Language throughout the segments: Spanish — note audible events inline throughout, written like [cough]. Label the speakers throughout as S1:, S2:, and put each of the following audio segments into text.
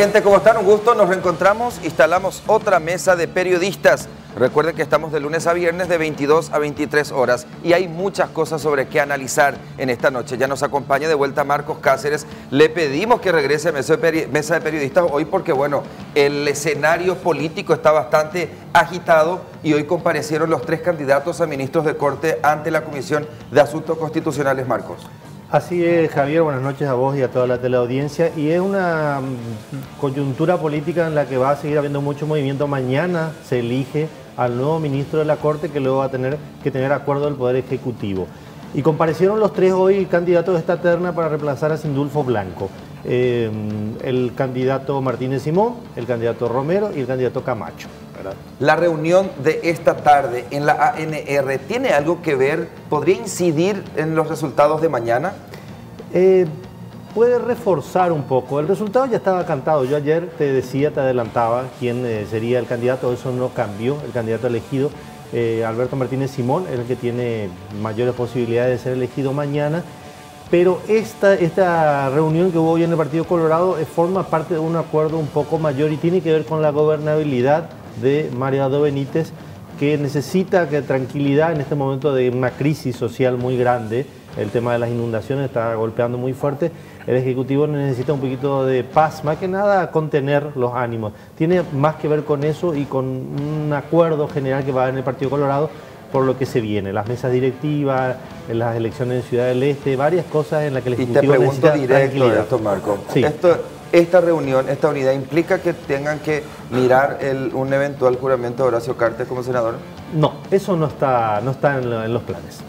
S1: gente? ¿Cómo están? Un gusto. Nos reencontramos. Instalamos otra mesa de periodistas. Recuerden que estamos de lunes a viernes de 22 a 23 horas y hay muchas cosas sobre qué analizar en esta noche. Ya nos acompaña de vuelta Marcos Cáceres. Le pedimos que regrese a mesa de periodistas hoy porque, bueno, el escenario político está bastante agitado y hoy comparecieron los tres candidatos a ministros de Corte ante la Comisión de Asuntos Constitucionales, Marcos.
S2: Así es, Javier, buenas noches a vos y a toda la teleaudiencia. Y es una mm, coyuntura política en la que va a seguir habiendo mucho movimiento. Mañana se elige al nuevo ministro de la Corte que luego va a tener que tener acuerdo del Poder Ejecutivo. Y comparecieron los tres hoy candidatos de esta terna para reemplazar a Sindulfo Blanco. Eh, el candidato Martínez Simón, el candidato Romero y el candidato Camacho.
S1: La reunión de esta tarde en la ANR, ¿tiene algo que ver? ¿Podría incidir en los resultados de mañana?
S2: Eh, puede reforzar un poco. El resultado ya estaba cantado. Yo ayer te decía, te adelantaba quién eh, sería el candidato. Eso no cambió. El candidato elegido, eh, Alberto Martínez Simón, es el que tiene mayores posibilidades de ser elegido mañana. Pero esta, esta reunión que hubo hoy en el Partido Colorado forma parte de un acuerdo un poco mayor y tiene que ver con la gobernabilidad de Mariano Benítez, que necesita que tranquilidad en este momento de una crisis social muy grande. El tema de las inundaciones está golpeando muy fuerte. El Ejecutivo necesita un poquito de paz, más que nada contener los ánimos. Tiene más que ver con eso y con un acuerdo general que va en el Partido Colorado por lo que se viene, las mesas directivas, las elecciones en Ciudad del Este, varias cosas en las que el Ejecutivo
S1: y te pregunto directo esto, Marco.
S2: Sí.
S1: Esto, esta reunión, esta unidad, implica que tengan que mirar un eventual juramento de Horacio Cartes como senador?
S2: No, eso no está, no está en, los planes.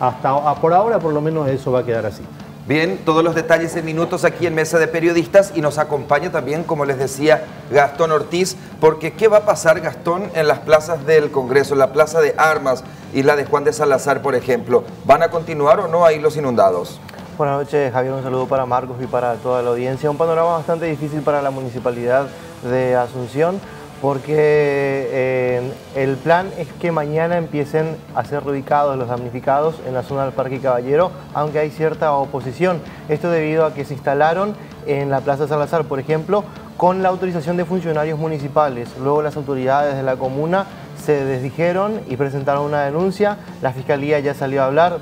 S2: Hasta por ahora, por lo menos, eso va a quedar así.
S1: Bien, todos los detalles en minutos aquí en Mesa de Periodistas y nos acompaña también, como les decía, Gastón Ortiz, porque ¿qué va a pasar, Gastón, en las plazas del Congreso, la plaza de Armas y la de Juan de Salazar, por ejemplo? ¿Van a continuar o no ahí los inundados?
S3: Buenas noches, Javier. Un saludo para Marcos y para toda la audiencia. Un panorama bastante difícil para la municipalidad de Asunción porque eh, el plan es que mañana empiecen a ser reubicados los damnificados en la zona del Parque Caballero, aunque hay cierta oposición. Esto debido a que se instalaron en la Plaza Salazar, por ejemplo, con la autorización de funcionarios municipales. Luego las autoridades de la comuna se desdijeron y presentaron una denuncia. La fiscalía ya salió a hablar,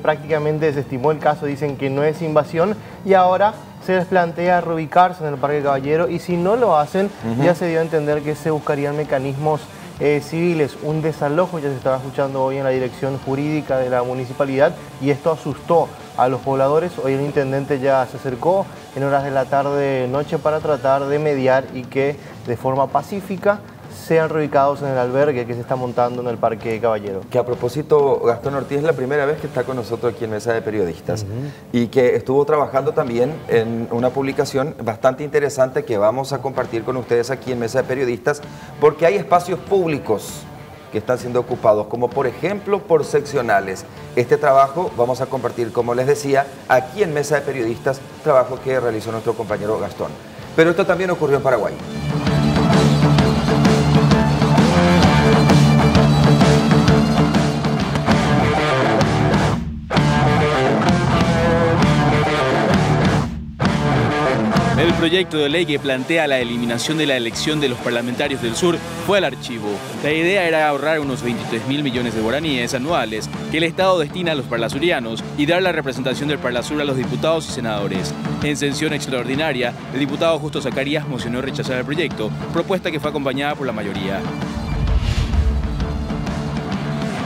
S3: prácticamente desestimó el caso, dicen que no es invasión y ahora se les plantea reubicarse en el Parque Caballero y si no lo hacen, ya se dio a entender que se buscarían mecanismos eh, civiles. Un desalojo ya se estaba escuchando hoy en la dirección jurídica de la municipalidad y esto asustó a los pobladores. Hoy el intendente ya se acercó en horas de la tarde noche para tratar de mediar y que de forma pacífica sean reubicados en el albergue que se está montando en el Parque Caballero.
S1: Que a propósito, Gastón Ortiz es la primera vez que está con nosotros aquí en Mesa de Periodistas y que estuvo trabajando también en una publicación bastante interesante que vamos a compartir con ustedes aquí en Mesa de Periodistas porque hay espacios públicos que están siendo ocupados, como por ejemplo por seccionales. Este trabajo vamos a compartir, como les decía, aquí en Mesa de Periodistas, trabajo que realizó nuestro compañero Gastón. Pero esto también ocurrió en Paraguay.
S4: Proyecto de ley que plantea la eliminación de la elección de los parlamentarios del sur fue al archivo. La idea era ahorrar unos 23 mil millones de guaraníes anuales que el Estado destina a los parlasurianos y dar la representación del parlasur a los diputados y senadores. En sesión extraordinaria, el diputado Justo Zacarías mocionó rechazar el proyecto, propuesta que fue acompañada por la mayoría.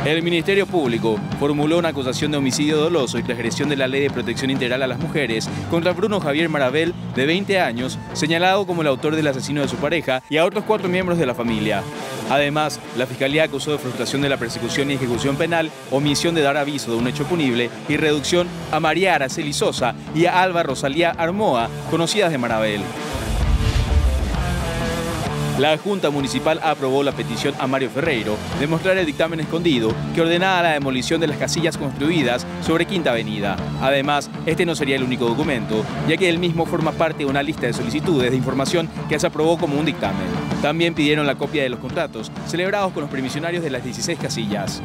S4: El Ministerio Público formuló una acusación de homicidio doloso y transgresión de la Ley de Protección Integral a las Mujeres contra Bruno Javier Marabel, de 20 años, señalado como el autor del asesino de su pareja y a otros cuatro miembros de la familia. Además, la Fiscalía acusó de frustración de la persecución y ejecución penal, omisión de dar aviso de un hecho punible y reducción a María Araceli Sosa y a Alba Rosalía Armoa, conocidas de Marabel. La Junta Municipal aprobó la petición a Mario Ferreiro de mostrar el dictamen escondido que ordenaba la demolición de las casillas construidas sobre Quinta Avenida. Además, este no sería el único documento, ya que el mismo forma parte de una lista de solicitudes de información que se aprobó como un dictamen. También pidieron la copia de los contratos celebrados con los permisionarios de las 16 casillas.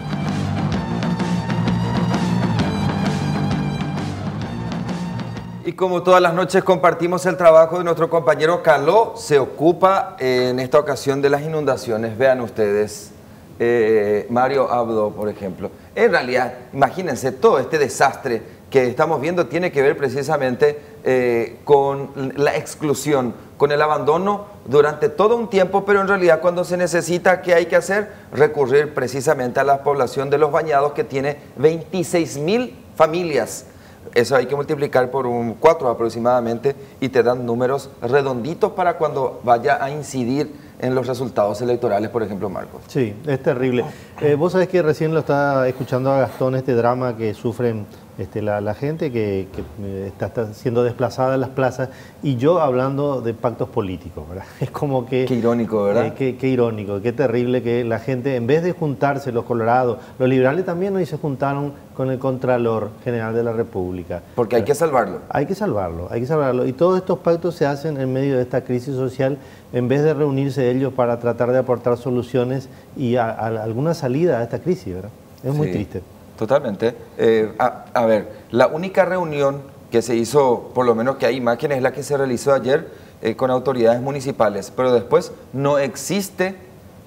S1: Y como todas las noches compartimos el trabajo de nuestro compañero Caló, se ocupa en esta ocasión de las inundaciones. Vean ustedes, eh, Mario Abdo, por ejemplo. En realidad, imagínense, todo este desastre que estamos viendo tiene que ver precisamente eh, con la exclusión, con el abandono durante todo un tiempo, pero en realidad cuando se necesita, ¿qué hay que hacer? Recurrir precisamente a la población de los bañados que tiene 26 mil familias eso hay que multiplicar por un 4 aproximadamente y te dan números redonditos para cuando vaya a incidir en los resultados electorales, por ejemplo, Marcos.
S2: Sí, es terrible. Eh, vos sabés que recién lo estaba escuchando a Gastón, este drama que sufren este, la, gente que, eh, está, siendo desplazada en las plazas y yo hablando de pactos políticos, ¿verdad? [laughs] Es como que...
S1: Qué irónico, ¿verdad?
S2: Eh, qué, irónico, qué terrible que la gente, en vez de juntarse, los colorados, los liberales también hoy se juntaron con el Contralor General de la República.
S1: Porque hay que salvarlo.
S2: Hay que salvarlo, hay que salvarlo. Y todos estos pactos se hacen en medio de esta crisis social, en vez de reunirse ellos para tratar de aportar soluciones y alguna salida a esta crisis, ¿verdad? Es muy triste.
S1: Totalmente. Eh, a, ver, la única reunión que se hizo, por lo menos que hay imágenes, es la que se realizó ayer eh, con autoridades municipales, pero después no existe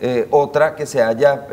S1: eh, otra que se haya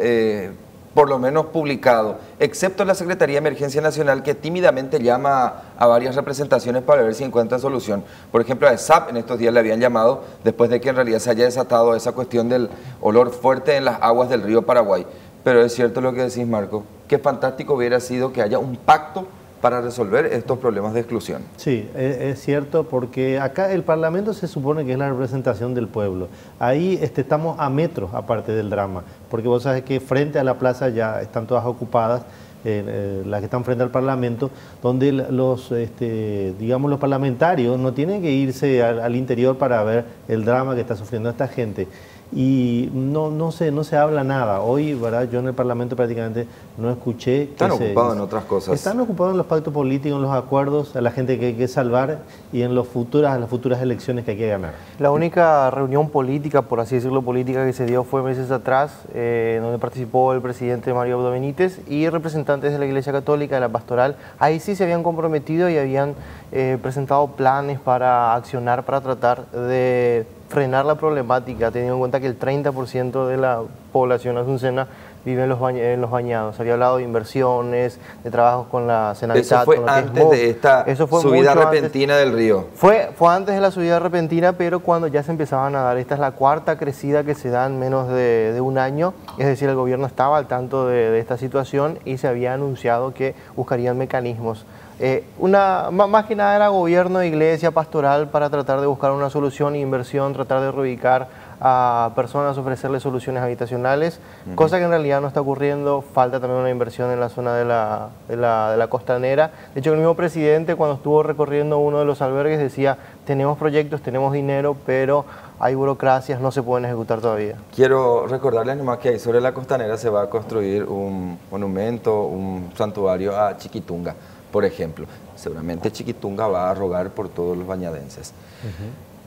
S1: por lo menos publicado, excepto la Secretaría de Emergencia Nacional que tímidamente llama a, varias representaciones para ver si encuentran solución. Por ejemplo, a SAP en estos días le habían llamado después de que en realidad se haya desatado esa cuestión del olor fuerte en las aguas del río Paraguay. Pero es cierto lo que decís, Marco, qué fantástico hubiera sido que haya un pacto para resolver estos problemas de exclusión.
S2: Sí, es, cierto, porque acá el Parlamento se supone que es la representación del pueblo. Ahí este, estamos a metros aparte del drama, porque vos sabés que frente a la plaza ya están todas ocupadas. Eh, eh, las que están frente al Parlamento, donde los, este, digamos, los parlamentarios no tienen que irse al interior para ver el drama que está sufriendo esta gente y no, no, se, no se habla nada. Hoy, ¿verdad? Yo en el Parlamento prácticamente no escuché...
S1: Están ocupados en otras cosas.
S2: Están ocupados en los pactos políticos, en los acuerdos, a la gente que hay que salvar y en los futuras, las futuras elecciones que hay que ganar.
S3: La única reunión política, por así decirlo, política que se dio fue meses atrás, eh, donde participó el presidente Mario Abdo Benítez y representantes de la Iglesia Católica, de la Pastoral. Ahí sí se habían comprometido y habían eh, presentado planes para accionar, para tratar de frenar la problemática, teniendo en cuenta que el 30% de la población asuncena vive en los, en los bañados. Había hablado de inversiones, de trabajos con la
S1: Senalidad. Eso fue antes de esta subida repentina del río.
S3: Fue, fue antes de la subida repentina, pero cuando ya se empezaban a dar. Esta es la cuarta crecida que se da en menos de, un año. Es decir, el gobierno estaba al tanto de, de esta situación y se había anunciado que buscarían mecanismos eh, una, más que nada era gobierno, iglesia, pastoral para tratar de buscar una solución, inversión, tratar de reubicar a personas, ofrecerles soluciones habitacionales, cosa que en realidad no está ocurriendo, falta también una inversión en la zona de la, de la, de la costanera. De hecho, el mismo presidente cuando estuvo recorriendo uno de los albergues decía, tenemos proyectos, tenemos dinero, pero hay burocracias, no se pueden ejecutar todavía.
S1: Quiero recordarles nomás que ahí sobre la costanera se va a construir un monumento, un santuario a Chiquitunga por ejemplo. Seguramente Chiquitunga va a rogar por todos los bañadenses.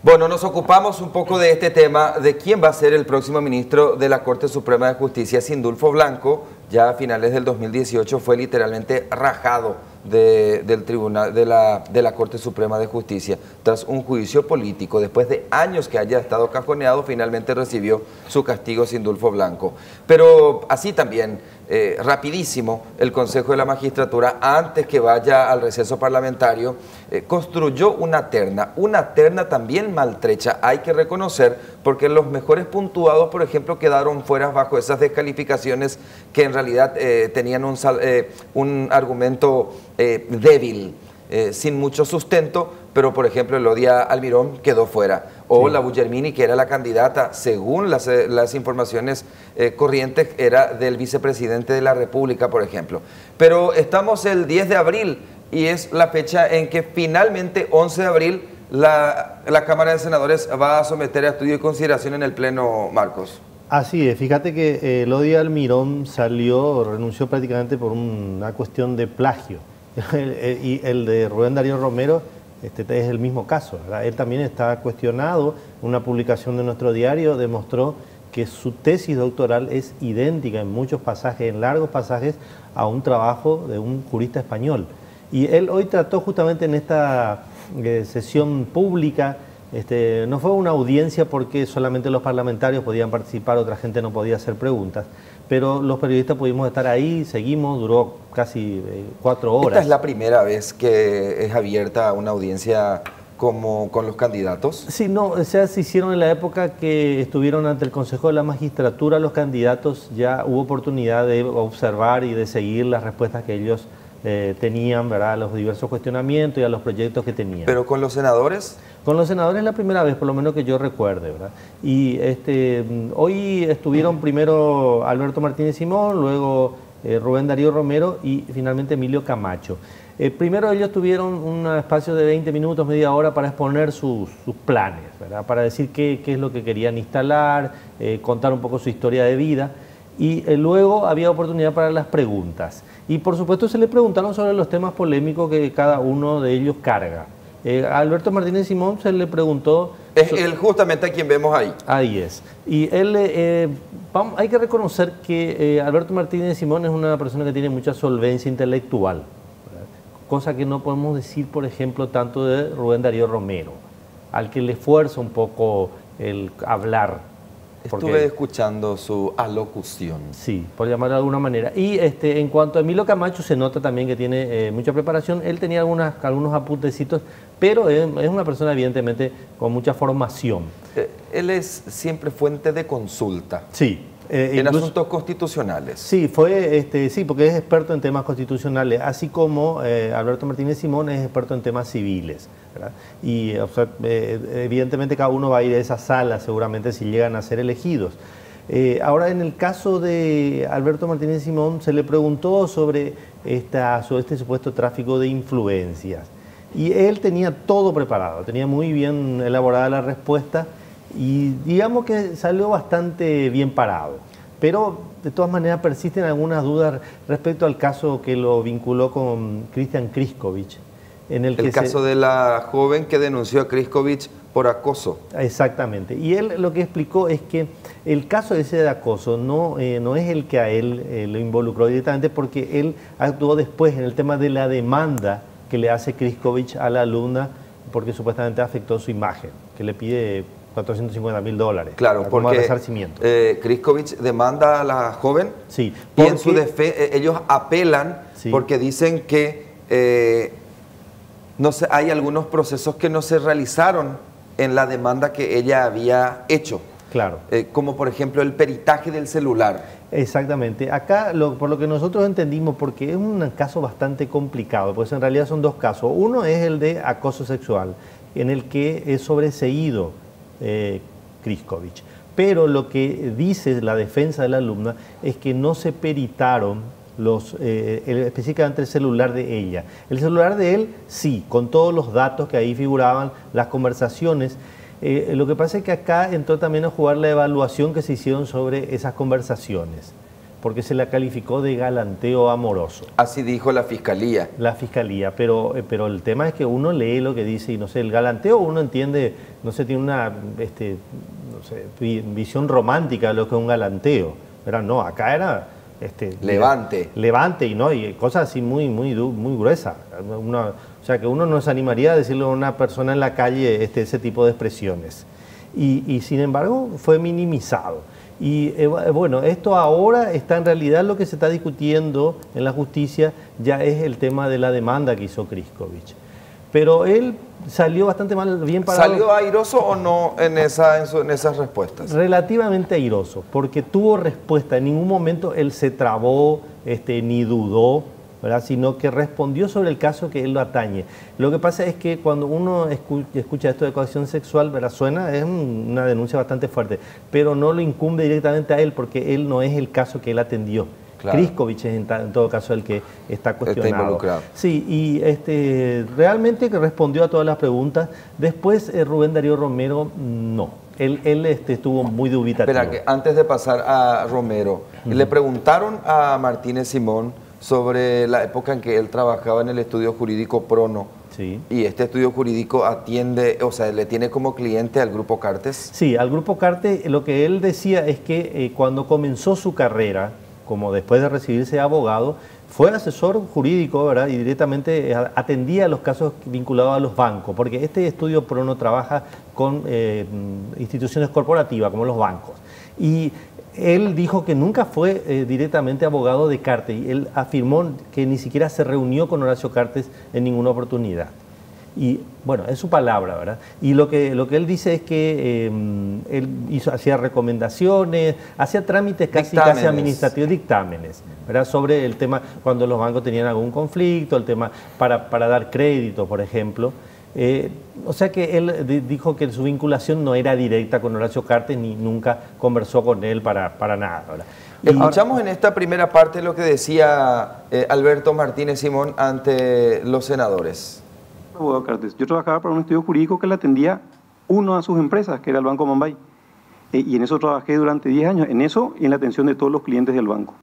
S1: Bueno, nos ocupamos un poco de este tema, de quién va a ser el próximo ministro de la Corte Suprema de Justicia. Sindulfo Blanco, ya a finales del 2018, fue literalmente rajado del tribunal, de la, de la Corte Suprema de Justicia. Tras un juicio político, después de años que haya estado cajoneado, finalmente recibió su castigo Sindulfo Blanco. Pero así también eh, rapidísimo el Consejo de la Magistratura, antes que vaya al receso parlamentario, eh, construyó una terna, una terna también maltrecha, hay que reconocer, porque los mejores puntuados, por ejemplo, quedaron fuera bajo esas descalificaciones que en realidad eh, tenían un, un argumento débil. Sin mucho sustento, pero por ejemplo el Odia Almirón quedó fuera. O la Bullermini, que era la candidata, según las, eh, informaciones eh, corrientes, era del vicepresidente de la República, por ejemplo. Pero estamos el 10 de abril y es la fecha en que finalmente, 11 de abril, la, Cámara de Senadores va a someter a estudio y consideración en el Pleno, Marcos.
S2: Así es, fíjate que el Odia Almirón salió, renunció prácticamente por una cuestión de plagio. [laughs] y el de Rubén Darío Romero este es el mismo caso. Él también está cuestionado. Una publicación de nuestro diario demostró que su tesis doctoral es idéntica en muchos pasajes, en largos pasajes, a un trabajo de un jurista español. Y él hoy trató justamente en esta eh, sesión pública, este, no fue una audiencia porque solamente los parlamentarios podían participar, otra gente no podía hacer preguntas, pero los periodistas pudimos estar ahí, seguimos, duró casi eh, cuatro horas.
S1: ¿Esta es la primera vez que es abierta una audiencia como con los candidatos?
S2: Sí, no, o sea, se hicieron en la época que estuvieron ante el Consejo de la Magistratura los candidatos, ya hubo oportunidad de observar y de seguir las respuestas que ellos eh, tenían, ¿verdad? A los diversos cuestionamientos y a los proyectos que tenían.
S1: ¿Pero con los senadores?
S2: Con los senadores es la primera vez, por lo menos que yo recuerde, ¿verdad? Y este, hoy estuvieron primero Alberto Martínez Simón, luego eh, Rubén Darío Romero y finalmente Emilio Camacho. Eh, primero ellos tuvieron un espacio de 20 minutos, media hora para exponer sus, planes, ¿verdad? para decir qué, es lo que querían instalar, eh, contar un poco su historia de vida y eh, luego había oportunidad para las preguntas. Y por supuesto se le preguntaron sobre los temas polémicos que cada uno de ellos carga. A Alberto Martínez Simón se le preguntó...
S1: Es él justamente a quien vemos ahí.
S2: Ahí es. Y él, hay que reconocer que Alberto Martínez Simón es una persona que tiene mucha solvencia intelectual cosa que no podemos decir, por ejemplo, tanto de Rubén Darío Romero, al que le esfuerza un poco el hablar.
S1: Estuve escuchando su alocución.
S2: Sí, por llamarlo de alguna manera. Y este, en cuanto a Emilio Camacho, se nota también que tiene eh, mucha preparación. Él tenía algunas, algunos apuntecitos, pero es, una persona evidentemente con mucha formación.
S1: Eh, él es siempre fuente de consulta.
S2: Sí,
S1: eh, en asuntos constitucionales.
S2: Sí, fue, este, sí, porque es experto en temas constitucionales, así como eh, Alberto Martínez Simón es experto en temas civiles. Y eh, evidentemente cada uno va a ir a esa sala seguramente si llegan a ser elegidos. ahora, en el caso de Alberto Martínez Simón, se le preguntó sobre, esta, sobre este supuesto tráfico de influencias. Y él tenía todo preparado, tenía muy bien elaborada la respuesta y digamos que salió bastante bien parado. Pero de todas maneras persisten algunas dudas respecto al caso que lo vinculó con Cristian Kriskovic.
S1: En el, caso de la joven que denunció a Kriskovic por acoso.
S2: Exactamente. Y él lo que explicó es que el caso ese de acoso no, eh, no es el que a él eh, lo involucró directamente porque él actuó después en el tema de la demanda que le hace Kriskovic a la alumna porque supuestamente afectó su imagen, que le pide 450 mil dólares.
S1: Claro, porque resarcimiento. Eh, demanda a la joven
S2: sí,
S1: y en su defensa eh, ellos apelan porque dicen que eh, no hay algunos procesos que no se realizaron en la demanda que ella había hecho.
S2: Claro.
S1: Eh, como por ejemplo el peritaje del celular.
S2: Exactamente. Acá, por lo que nosotros entendimos, porque es un caso bastante complicado, pues en realidad son dos casos. Uno es el de acoso sexual, en el que es sobreseído eh, Pero lo que dice la defensa de la alumna es que no se peritaron los, eh, específicamente el celular de ella. El celular de él, sí, con todos los datos que ahí figuraban, las conversaciones. Eh, lo que pasa es que acá entró también a jugar la evaluación que se hicieron sobre esas conversaciones porque se la calificó de galanteo amoroso.
S1: Así dijo la fiscalía.
S2: La fiscalía, pero, eh, pero el tema es que uno lee lo que dice y no sé, el galanteo uno entiende, no sé, tiene una este, visión romántica de lo que es un galanteo. Pero no, acá era este,
S1: levante.
S2: levante y no, y cosas así muy, muy, muy gruesas. O sea que uno no se animaría a decirle a una persona en la calle este, ese tipo de expresiones. Y, y sin embargo fue minimizado. Y eh, bueno, esto ahora está en realidad lo que se está discutiendo en la justicia, ya es el tema de la demanda que hizo Kriskovic. Pero él salió bastante mal, bien parado.
S1: ¿Salió airoso o no en, esa, en, esas respuestas?
S2: Relativamente airoso, porque tuvo respuesta. En ningún momento él se trabó este, ni dudó sino que respondió sobre el caso que él lo atañe. Lo que pasa es que cuando uno escucha esto de coacción sexual, ¿verdad? suena, es una denuncia bastante fuerte, pero no lo incumbe directamente a él porque él no es el caso que él atendió. Claro. es en, todo caso el que está cuestionado.
S1: Está involucrado.
S2: Sí, y este, realmente respondió a todas las preguntas. Después eh, Rubén Darío Romero, no. Él, él este, estuvo muy dubitativo.
S1: Espera, que antes de pasar a Romero, le preguntaron a Martínez Simón sobre la época en que él trabajaba en el estudio jurídico Prono.
S2: Sí.
S1: Y este estudio jurídico atiende, o sea, le tiene como cliente al Grupo Cartes.
S2: Sí, al Grupo Cartes lo que él decía es que eh, cuando comenzó su carrera, como después de recibirse de abogado, fue asesor jurídico ¿verdad? y directamente atendía los casos vinculados a los bancos, porque este estudio PRONO trabaja con eh, instituciones corporativas como los bancos. Y él dijo que nunca fue eh, directamente abogado de Cartes y él afirmó que ni siquiera se reunió con Horacio Cartes en ninguna oportunidad. Y bueno, es su palabra, ¿verdad? Y lo que, lo que él dice es que em, él hizo, hacía recomendaciones, hacía trámites casi, casi administrativos, dictámenes, ¿verdad? Sobre el tema cuando los bancos tenían algún conflicto, el tema para, para dar crédito, por ejemplo. Eh, o sea que él dijo que su vinculación no era directa con Horacio Cartes ni nunca conversó con él para, para nada. ¿verdad?
S1: Escuchamos en esta primera parte lo que decía eh, Alberto Martínez Simón ante los senadores.
S5: Yo trabajaba para un estudio jurídico que le atendía uno a sus empresas, que era el Banco Mumbai. Eh, y en eso trabajé durante 10 años, en eso y en la atención de todos los clientes del banco.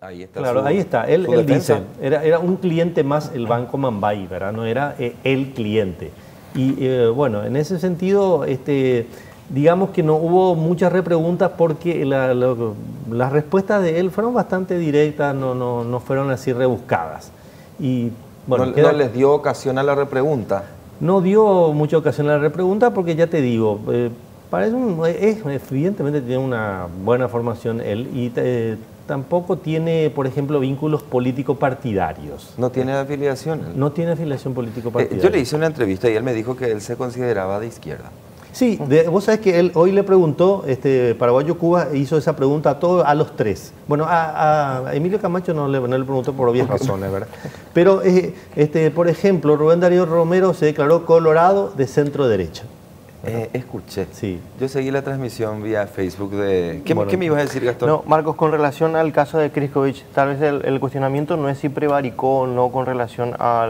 S2: Ahí está. Claro, ahí está. Él, dice, era, era, un cliente más el Banco Mumbai, ¿verdad? No era eh, el cliente. Y eh, bueno, en ese sentido, este, digamos que no hubo muchas repreguntas porque las respuestas de él fueron bastante directas, no, no, no fueron así rebuscadas.
S1: Y, bueno, no, les dio ocasión a la repregunta?
S2: No dio mucha ocasión a la repregunta porque ya te digo, eh, parece un, es, evidentemente tiene una buena formación él y eh, tampoco tiene, por ejemplo, vínculos político-partidarios.
S1: ¿No tiene afiliación?
S2: No tiene afiliación político-partidaria.
S1: Eh, yo le hice una entrevista y él me dijo que él se consideraba de izquierda.
S2: Sí, vos sabés que él hoy le preguntó, este, Paraguayo Cuba hizo esa pregunta a todos, a los tres. Bueno, a, Emilio Camacho no le, no le, preguntó por obvias razones, ¿verdad? Pero, eh, este, por ejemplo, Rubén Darío Romero se declaró colorado de centro derecha.
S1: Eh, escuché. Sí. Yo seguí la transmisión vía Facebook de... ¿Qué, me ibas a decir, Gastón?
S3: No, Marcos, con relación al caso de Kriskovic, tal vez el, cuestionamiento no es si prevaricó o no con relación a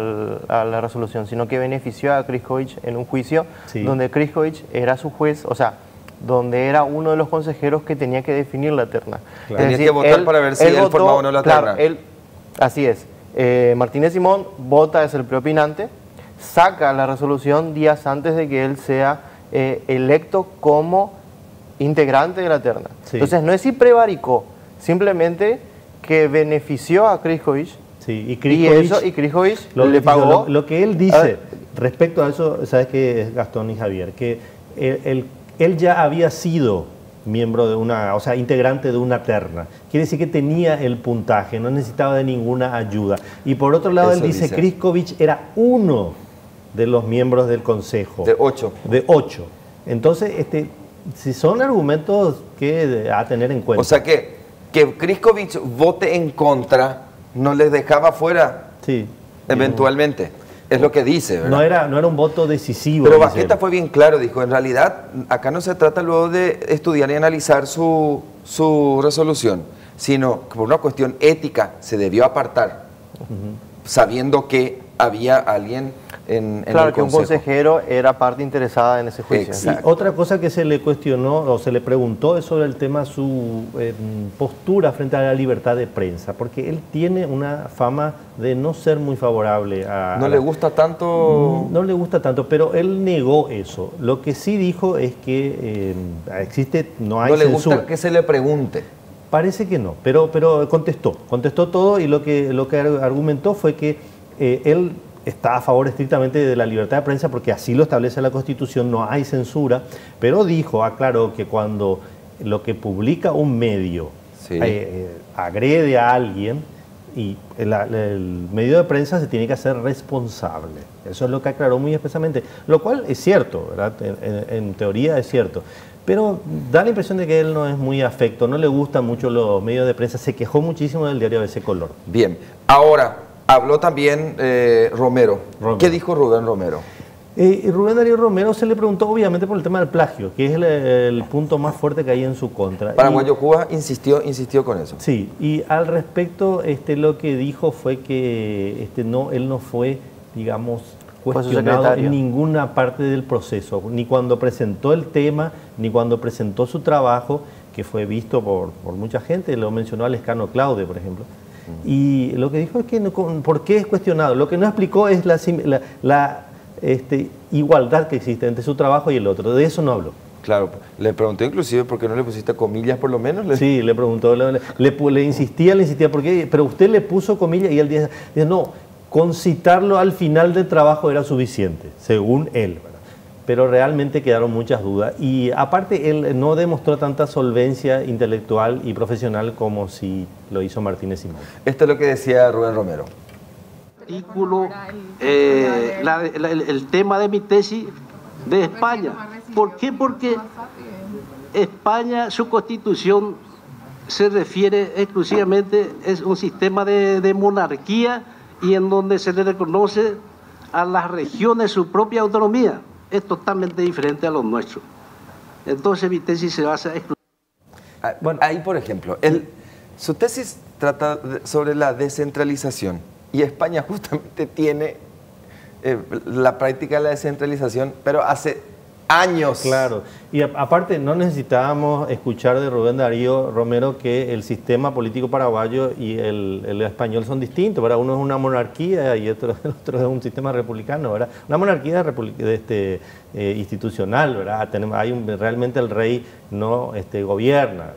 S3: la resolución, sino que benefició a Kriskovic en un juicio donde Kriskovic era su juez, o sea, donde era uno de los consejeros que tenía que definir la terna.
S1: Tenía que votar para ver si él, formaba o no la terna.
S3: Él, así es. Eh, Martínez Simón vota, es el preopinante, saca la resolución días antes de que él sea eh, electo como integrante de la terna. Entonces, no es si prevaricó, simplemente que benefició a Kriskovic.
S2: Sí, y, Kriskovic,
S3: lo, le pagó.
S2: Lo, que él dice respecto a eso, ¿sabes qué es Gastón y Javier? Que él, él ya había sido miembro de una, o sea, integrante de una terna. Quiere decir que tenía el puntaje, no necesitaba de ninguna ayuda. Y por otro lado, él dice, dice. era uno de los miembros del Consejo.
S1: De ocho.
S2: De ocho. Entonces, este, si son argumentos que a tener en cuenta.
S1: O sea que que Kriskovic vote en contra no les dejaba fuera. Sí. Eventualmente. Es lo que dice, ¿verdad?
S2: No era, no era un voto decisivo.
S1: Pero Baqueta fue bien claro, dijo, en realidad acá no se trata luego de estudiar y analizar su, su resolución, sino que por una cuestión ética se debió apartar, sabiendo que había alguien
S3: claro, que un consejero era parte interesada en ese juicio.
S2: otra cosa que se le cuestionó o se le preguntó es sobre el tema su eh, postura frente a la libertad de prensa, porque él tiene una fama de no ser muy favorable a...
S1: ¿No le gusta tanto?
S2: No, le gusta tanto, pero él negó eso. Lo que sí dijo es que eh, existe, no hay
S1: No le gusta que se le pregunte.
S2: Parece que no, pero, pero contestó, contestó todo y lo que, lo que argumentó fue que eh, él está a favor estrictamente de la libertad de prensa porque así lo establece la Constitución, no hay censura, pero dijo, aclaró que cuando lo que publica un medio eh, eh, agrede a alguien, y el, medio de prensa se tiene que hacer responsable. Eso es lo que aclaró muy expresamente, lo cual es cierto, ¿verdad? En, teoría es cierto. Pero da la impresión de que él no es muy afecto, no le gustan mucho los medios de prensa, se quejó muchísimo del diario ABC Color.
S1: Bien, ahora, Habló también eh, Romero. ¿Qué dijo Rubén Romero?
S2: Eh, Rubén Darío Romero se le preguntó obviamente por el tema del plagio, que es el, punto más fuerte que hay en su contra.
S1: Paraguayo Cuba insistió, insistió con eso.
S2: Sí, y al respecto este, lo que dijo fue que este, no, él no fue, digamos, cuestionado en ninguna parte del proceso, ni cuando presentó el tema, ni cuando presentó su trabajo, que fue visto por, por mucha gente, lo mencionó Alescano Claude, por ejemplo. Y lo que dijo es que, no, ¿por qué es cuestionado? Lo que no explicó es la, la, este, igualdad que existe entre su trabajo y el otro. De eso no habló.
S1: Claro, le pregunté inclusive por qué no le pusiste comillas por lo menos.
S2: Sí, le preguntó, le, le, insistía, le insistía, porque, pero usted le puso comillas y él dice, no, con citarlo al final del trabajo era suficiente, según él. Pero realmente quedaron muchas dudas. Y aparte, él no demostró tanta solvencia intelectual y profesional como si lo hizo Martínez Simón.
S1: Esto es lo que decía Rubén Romero.
S6: Eh, el tema de mi tesis de España. ¿Por qué? Porque España, su constitución se refiere exclusivamente, es un sistema de, monarquía y en donde se le reconoce a las regiones su propia autonomía. Es totalmente diferente a los nuestros. Entonces mi tesis se basa.
S1: Ah, bueno, ahí por ejemplo, su tesis trata sobre la descentralización y España [laughs] justamente tiene eh, la práctica de la descentralización, pero hace años.
S2: Claro, y aparte no necesitábamos escuchar de Rubén Darío Romero que el sistema político paraguayo y el, español son distintos, ¿verdad? Uno es una monarquía y otro, [laughs] otro es un sistema republicano, ¿verdad? Una monarquía este, eh, institucional, ¿verdad? hay realmente el rey no este, gobierna.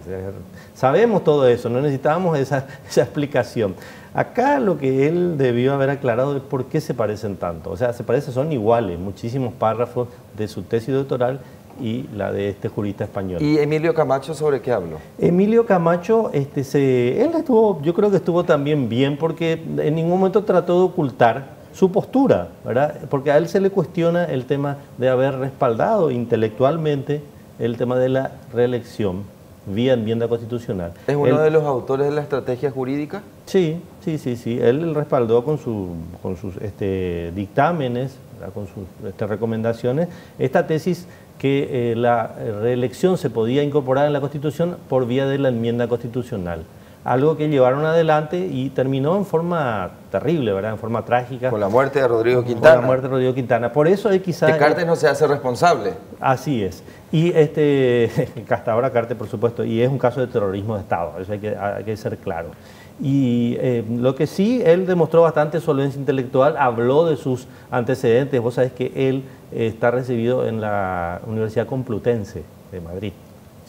S2: sabemos todo eso, no necesitábamos esa, [laughs] esa explicación. Acá lo que él debió haber aclarado es por qué se parecen tanto. O sea, se parecen, son iguales, muchísimos párrafos de su tesis doctoral y la de este jurista español.
S1: ¿Y Emilio Camacho sobre qué habló?
S2: Emilio Camacho, este, se, él estuvo, yo creo que estuvo también bien porque en ningún momento trató de ocultar su postura, ¿verdad? Porque a él se le cuestiona el tema de haber respaldado intelectualmente el tema de la reelección vía enmienda constitucional.
S1: ¿Es uno de los autores de la estrategia jurídica?
S2: Sí, sí, sí, sí. Él respaldó con, su, con sus este, dictámenes, con sus este, recomendaciones, esta tesis que eh, la reelección se podía incorporar en la Constitución por vía de la enmienda constitucional algo que llevaron adelante y terminó en forma terrible, ¿verdad? En forma trágica.
S1: Con la muerte de Rodrigo Quintana.
S2: Con la muerte de Rodrigo Quintana. Por eso es quizás...
S1: Que no se hace responsable.
S2: Así es. Y este, [laughs] hasta ahora Carte, por supuesto, y es un caso de terrorismo de Estado, eso hay que, hay que ser claro. Y eh, lo que sí, él demostró bastante solvencia intelectual, habló de sus antecedentes. Vos sabés que él está recibido en la Universidad Complutense de Madrid.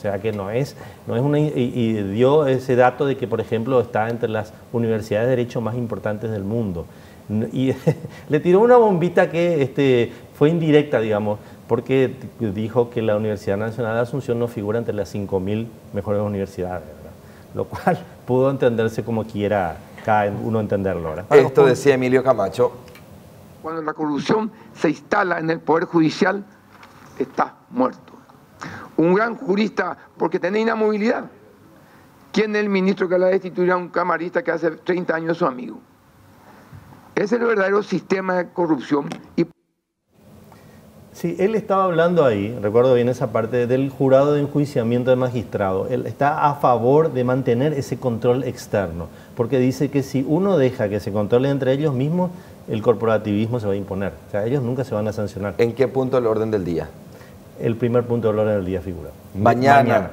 S2: O sea que no es, no es una... Y, dio ese dato de que, por ejemplo, está entre las universidades de derecho más importantes del mundo. Y [laughs] le tiró una bombita que este, fue indirecta, digamos, porque dijo que la Universidad Nacional de Asunción no figura entre las 5.000 mejores universidades, lo cual [laughs] pudo entenderse como quiera cada uno entenderlo. ¿verdad?
S1: Esto decía Emilio Camacho.
S7: Cuando la corrupción se instala en el Poder Judicial, está muerto un gran jurista porque tenía inamovilidad. ¿Quién es el ministro que la destituir a un camarista que hace 30 años es su amigo? Es el verdadero sistema de corrupción. Y...
S2: Sí, él estaba hablando ahí, recuerdo bien esa parte, del jurado de enjuiciamiento de magistrado. Él está a favor de mantener ese control externo, porque dice que si uno deja que se controle entre ellos mismos, el corporativismo se va a imponer. O sea, ellos nunca se van a sancionar.
S1: ¿En qué punto el orden del día?
S2: El primer punto de orden del día figura.
S1: Mañana,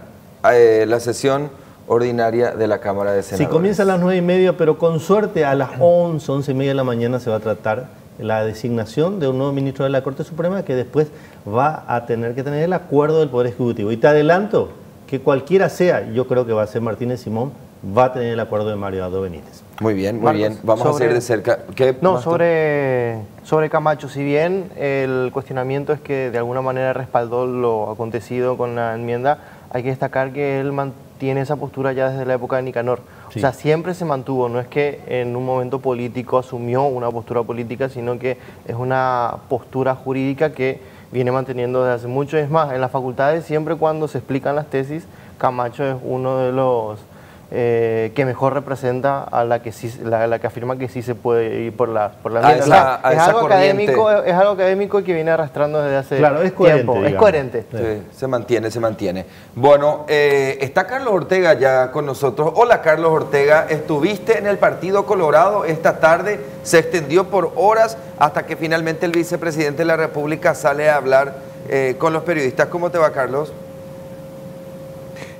S1: eh, la sesión ordinaria de la Cámara de Senadores.
S2: Si comienza a las nueve y media, pero con suerte a las once, once y media de la mañana se va a tratar la designación de un nuevo ministro de la Corte Suprema que después va a tener que tener el acuerdo del Poder Ejecutivo. Y te adelanto que cualquiera sea, yo creo que va a ser Martínez Simón, va a tener el acuerdo de Mario Aldo Benítez.
S1: Muy bien, muy bien. Vamos a seguir de cerca.
S3: no, sobre, sobre Camacho, si bien el cuestionamiento es que de alguna manera respaldó lo acontecido con la enmienda, hay que destacar que él mantiene esa postura ya desde la época de Nicanor. O sea, siempre se mantuvo, no es que en un momento político asumió una postura política, sino que es una postura jurídica que viene manteniendo desde hace mucho. Es más, en las facultades siempre cuando se explican las tesis, Camacho es uno de los eh, que mejor representa a la que sí, la, que afirma que sí se puede ir por la por la
S1: es, algo
S3: académico, es algo académico que viene arrastrando desde hace
S2: claro, es coherente,
S3: tiempo. Es coherente.
S1: se mantiene, se mantiene. Bueno, eh, está Carlos Ortega ya con nosotros. Hola Carlos Ortega, estuviste en el Partido Colorado esta tarde, se extendió por horas hasta que finalmente el vicepresidente de la República sale a hablar eh, con los periodistas. ¿Cómo te va Carlos?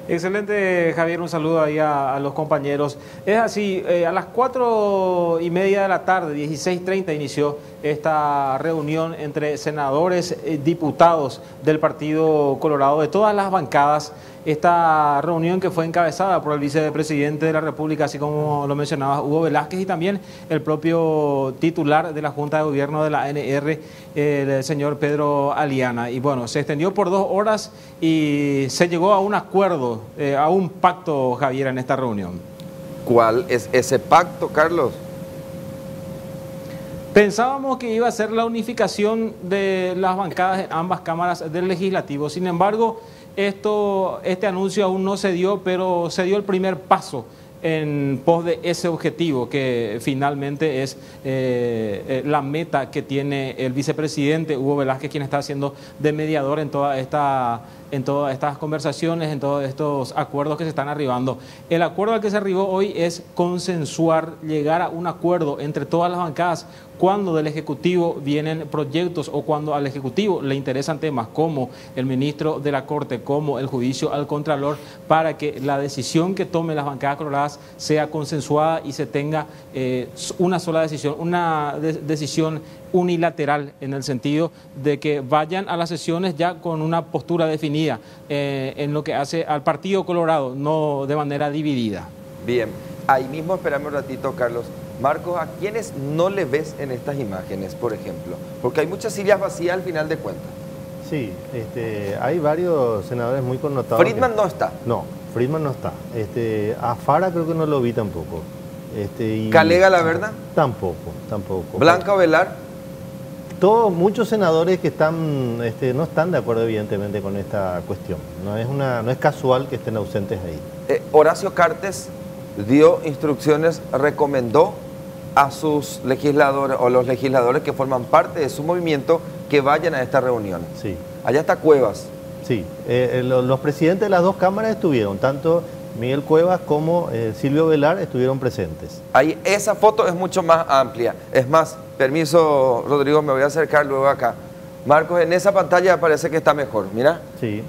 S8: Excelente, Javier. Un saludo ahí a, los compañeros. Es así, eh, a las cuatro y media de la tarde, 16.30, inició esta reunión entre senadores, eh, diputados del Partido Colorado de todas las bancadas. Esta reunión que fue encabezada por el vicepresidente de la República, así como lo mencionaba Hugo Velázquez, y también el propio titular de la Junta de Gobierno de la ANR, el señor Pedro Aliana. Y bueno, se extendió por dos horas y se llegó a un acuerdo, eh, a un pacto, Javier, en esta reunión.
S1: ¿Cuál es ese pacto, Carlos?
S8: Pensábamos que iba a ser la unificación de las bancadas en ambas cámaras del legislativo. Sin embargo, esto, este anuncio aún no se dio, pero se dio el primer paso en pos de ese objetivo que finalmente es eh, eh, la meta que tiene el vicepresidente Hugo Velázquez, quien está haciendo de mediador en toda esta en todas estas conversaciones, en todos estos acuerdos que se están arribando. El acuerdo al que se arribó hoy es consensuar, llegar a un acuerdo entre todas las bancadas cuando del Ejecutivo vienen proyectos o cuando al Ejecutivo le interesan temas como el ministro de la Corte, como el juicio al Contralor, para que la decisión que tomen las bancadas coloradas sea consensuada y se tenga eh, una sola decisión, una decisión unilateral en el sentido de que vayan a las sesiones ya con una postura definida eh, en lo que hace al Partido Colorado, no de manera dividida.
S1: Bien, ahí mismo esperamos un ratito, Carlos. Marcos, ¿a quiénes no le ves en estas imágenes, por ejemplo? Porque hay muchas sillas vacías al final de cuentas.
S2: Sí, este, hay varios senadores muy connotados.
S1: Friedman no está.
S2: No, Friedman no está. Este, a Fara creo que no lo vi tampoco.
S1: Este, ¿Calega la verdad?
S2: Tampoco, tampoco.
S1: ¿Blanca Velar?
S2: Todos, muchos senadores que están, este, no están de acuerdo evidentemente con esta cuestión. No es, una, no es casual que estén ausentes ahí.
S1: Eh, Horacio Cartes dio instrucciones, recomendó a sus legisladores o los legisladores que forman parte de su movimiento que vayan a esta reunión.
S2: Sí.
S1: Allá está Cuevas.
S2: Sí, eh, eh, los, presidentes de las dos cámaras estuvieron, tanto Miguel Cuevas como eh, Silvio Velar estuvieron presentes.
S1: Ahí, esa foto es mucho más amplia. Es más, permiso, Rodrigo, me voy a acercar luego acá. Marcos, en esa pantalla parece que está mejor, mira.
S2: Sí.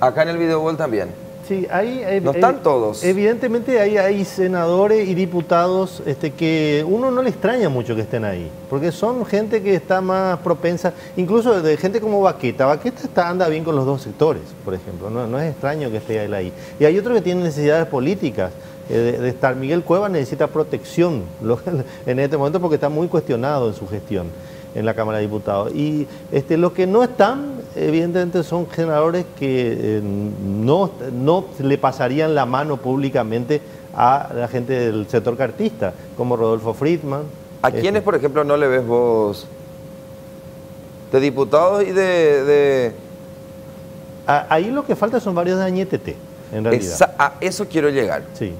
S1: Acá en el video también.
S2: Sí, ahí, eh,
S1: no están todos.
S2: Evidentemente hay, hay senadores y diputados este, que uno no le extraña mucho que estén ahí, porque son gente que está más propensa, incluso de gente como Baqueta. Baqueta está, anda bien con los dos sectores, por ejemplo, no, es extraño que esté él ahí. Y hay otros que tienen necesidades políticas. Eh, de, estar. Miguel Cueva necesita protección [laughs] en este momento porque está muy cuestionado en su gestión en la Cámara de Diputados. Y este, los que no están, evidentemente, son senadores que eh, no, no le pasarían la mano públicamente a la gente del sector cartista, como Rodolfo Friedman.
S1: ¿A quiénes, este. por ejemplo, no le ves vos? De diputados y de...
S2: ahí lo que falta son varios de Añetete, en realidad.
S1: a eso quiero llegar.
S2: Sí.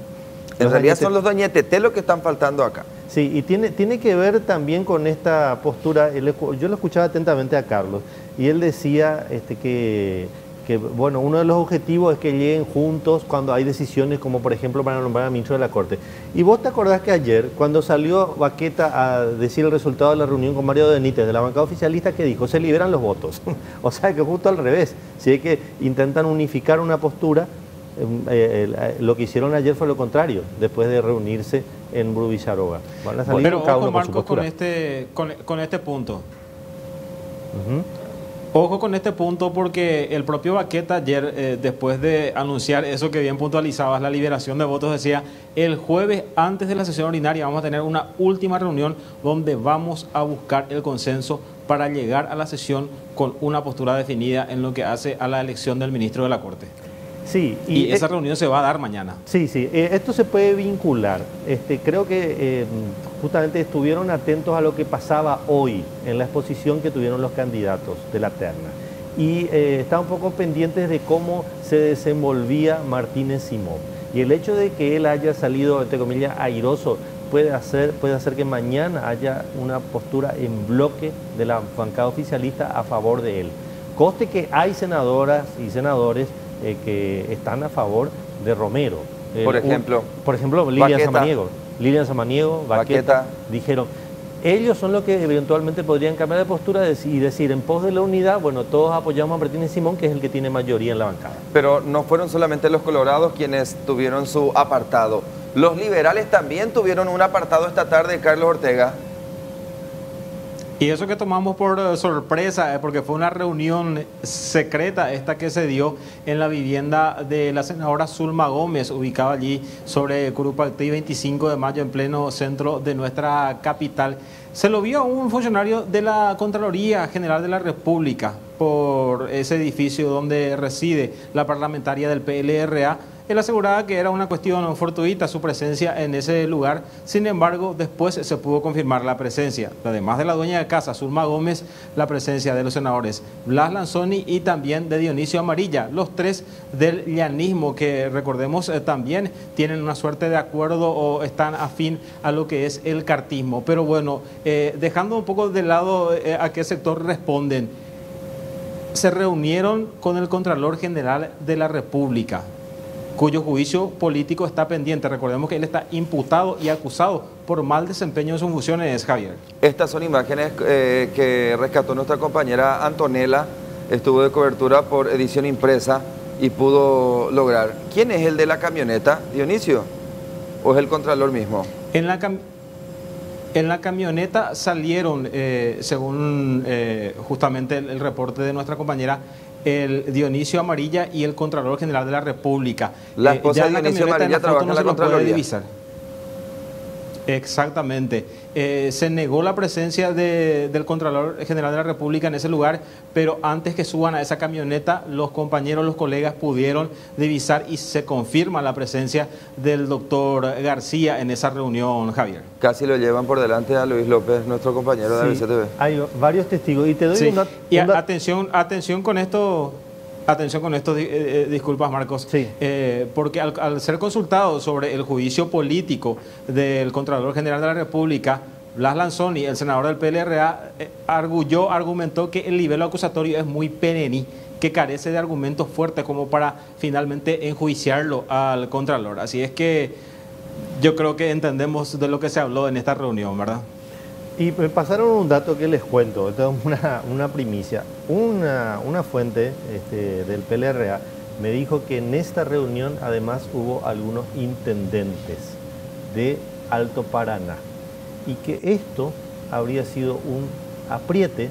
S1: En realidad son los de Añetete los que están faltando acá.
S2: Sí, y tiene, tiene que ver también con esta postura, yo lo escuchaba atentamente a Carlos, y él decía este, que, que, bueno, uno de los objetivos es que lleguen juntos cuando hay decisiones como por ejemplo para nombrar al ministro de la Corte. Y vos te acordás que ayer, cuando salió Baqueta a decir el resultado de la reunión con Mario Benítez de la bancada oficialista, que dijo? Se liberan los votos. [laughs] o sea que justo al revés, si hay que intentan unificar una postura, em, eh, eh, lo que hicieron ayer fue lo contrario, después de reunirse en Brubicharoga.
S8: Van a salir cada Marcos, con este, con, este punto. Ojo con este punto porque el propio Baqueta ayer, eh, después de anunciar eso que bien puntualizabas, la liberación de votos, decía, el jueves antes de la sesión ordinaria vamos a tener una última reunión donde vamos a buscar el consenso para llegar a la sesión con una postura definida en lo que hace a la elección del ministro de la Corte.
S2: Sí,
S8: y, esa reunión se va a dar mañana.
S2: Sí, sí, eh, esto se puede vincular. Este, creo que eh, justamente estuvieron atentos a lo que pasaba hoy en la exposición que tuvieron los candidatos de la terna. Y eh, estaban un poco pendientes de cómo se desenvolvía Martínez Simón. Y el hecho de que él haya salido, entre comillas, airoso, puede hacer, puede hacer que mañana haya una postura en bloque de la bancada oficialista a favor de él. Coste que hay senadoras y senadores eh, que están a favor de Romero.
S1: Por ejemplo.
S2: por ejemplo, Lilian Samaniego. Lilian Samaniego, Baqueta, dijeron, ellos son los que eventualmente podrían cambiar de postura y decir, en pos de la unidad, bueno, todos apoyamos a Martínez Simón, que es el que tiene mayoría en la bancada.
S1: Pero no fueron solamente los colorados quienes tuvieron su apartado. Los liberales también tuvieron un apartado esta tarde, Carlos Ortega.
S8: Y eso que tomamos por eh, sorpresa, eh, porque fue una reunión secreta esta que se dio en la vivienda de la senadora Zulma Gómez, ubicada allí sobre Curupactí 25 de mayo, en pleno centro de nuestra capital. Se lo vio a un funcionario de la Contraloría General de la República por ese edificio donde reside la parlamentaria del PLRA él aseguraba que era una cuestión fortuita su presencia en ese lugar, sin embargo, después se pudo confirmar la presencia, además de la dueña de casa, Zulma Gómez, la presencia de los senadores Blas Lanzoni y también de Dionisio Amarilla, los tres del llanismo que recordemos eh, también tienen una suerte de acuerdo o están afín a lo que es el cartismo. Pero bueno, eh, dejando un poco de lado eh, a qué sector responden, se reunieron con el Contralor General de la República cuyo juicio político está pendiente. Recordemos que él está imputado y acusado por mal desempeño de sus funciones, Javier.
S1: Estas son imágenes eh, que rescató nuestra compañera Antonella, estuvo de cobertura por edición impresa y pudo lograr. ¿Quién es el de la camioneta, Dionisio? ¿O es el contralor mismo?
S8: En la, en la camioneta salieron, eh, según eh, justamente el reporte de nuestra compañera, el Dionisio Amarilla y el Contralor General de la República.
S1: La eh, esposa de Dionisio Amarilla trabaja en la Contraloría.
S8: Exactamente. Eh, se negó la presencia del Contralor General de la República en ese lugar, pero antes que suban a esa camioneta, los compañeros, los colegas pudieron divisar y se confirma la presencia del doctor García en esa reunión, Javier.
S1: Casi lo llevan por delante a Luis López, nuestro compañero de ABCTV.
S2: Hay varios testigos y te doy una,
S8: Y atención, atención con esto. Atención con esto, eh, eh, disculpas Marcos, eh, porque al, ser consultado sobre el juicio político del Contralor General de la República, Blas Lanzoni, el senador del PLRA, arguyó, argumentó que el nivel acusatorio es muy perení, que carece de argumentos fuertes como para finalmente enjuiciarlo al Contralor. Así es que yo creo que entendemos de lo que se habló en esta reunión, ¿verdad?
S2: Y me pasaron un dato que les cuento, esto es una, una primicia. Una, una fuente este, del PLRA me dijo que en esta reunión además hubo algunos intendentes de Alto Paraná y que esto habría sido un apriete,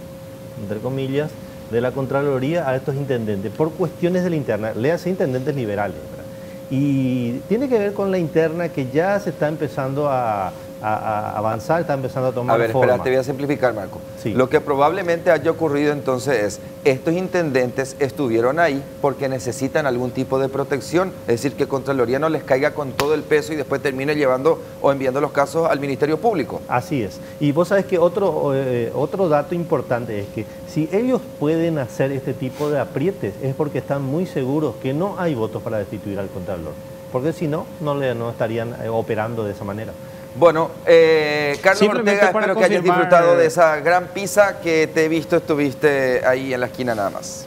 S2: entre comillas, de la Contraloría a estos intendentes por cuestiones de la interna, léase intendentes liberales. Y tiene que ver con la interna que ya se está empezando a, a, avanzar, está empezando a tomar
S1: A ver, espera, te voy a simplificar, Marco. Lo que probablemente haya ocurrido entonces es, estos intendentes estuvieron ahí porque necesitan algún tipo de protección, es decir, que Contraloría no les caiga con todo el peso y después termine llevando o enviando los casos al Ministerio Público.
S2: Así es. Y vos sabes que otro, eh, otro dato importante es que si ellos pueden hacer este tipo de aprietes es porque están muy seguros que no hay votos para destituir al Contralor. Porque si no, no, le, no estarían eh, operando de esa manera.
S1: Bueno, eh, Carlos Ortega, espero que hayas disfrutado de esa gran pizza que te he visto, estuviste ahí en la esquina nada más.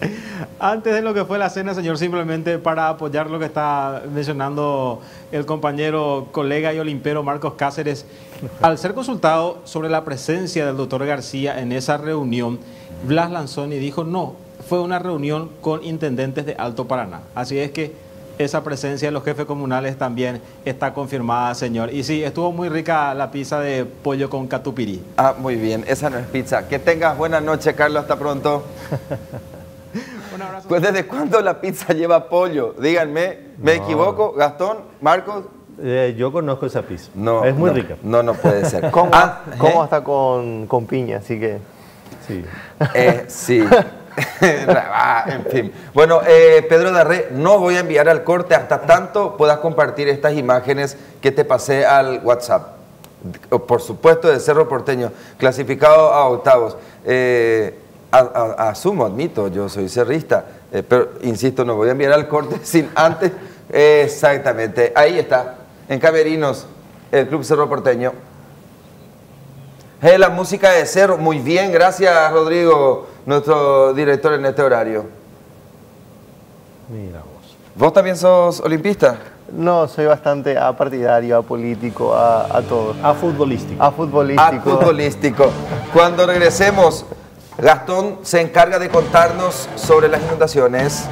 S1: [laughs]
S8: Antes de lo que fue la cena, señor, simplemente para apoyar lo que está mencionando el compañero, colega y olimpero Marcos Cáceres, al ser consultado sobre la presencia del doctor García en esa reunión, Blas Lanzoni dijo no, fue una reunión con intendentes de Alto Paraná. Así es que esa presencia de los jefes comunales también está confirmada, señor. Y sí, estuvo muy rica la pizza de pollo con catupirí.
S1: Ah, muy bien, esa no es pizza. Que tengas buena noche, Carlos, hasta pronto. [laughs] Un abrazo. Pues desde cuándo la pizza lleva pollo? Díganme, ¿me equivoco? Gastón, Marcos.
S2: Eh, yo conozco esa pizza. No, es muy rica.
S1: No, no puede ser. [laughs]
S3: ¿Cómo, ah, ¿cómo está con, con piña? Así que.
S1: Sí. [laughs] Eh, sí. [laughs] Ah, en fin. Bueno, eh, Pedro Darré, no voy a enviar al corte hasta tanto puedas compartir estas imágenes que te pasé al WhatsApp. Por supuesto, de Cerro Porteño, clasificado a octavos. Eh, asumo, admito, yo soy cerrista, eh, pero insisto, no voy a enviar al corte [laughs] sin antes. exactamente, ahí está, en Camerinos, el Club Cerro Porteño. La música de Cerro, muy bien, gracias Rodrigo nuestro director en este horario.
S2: Mira vos.
S1: ¿Vos también sos olimpista?
S3: No, soy bastante apartidario, apolítico, a, a todo.
S2: A futbolístico.
S3: A futbolístico.
S1: A futbolístico. Cuando regresemos, Gastón se encarga de contarnos sobre las inundaciones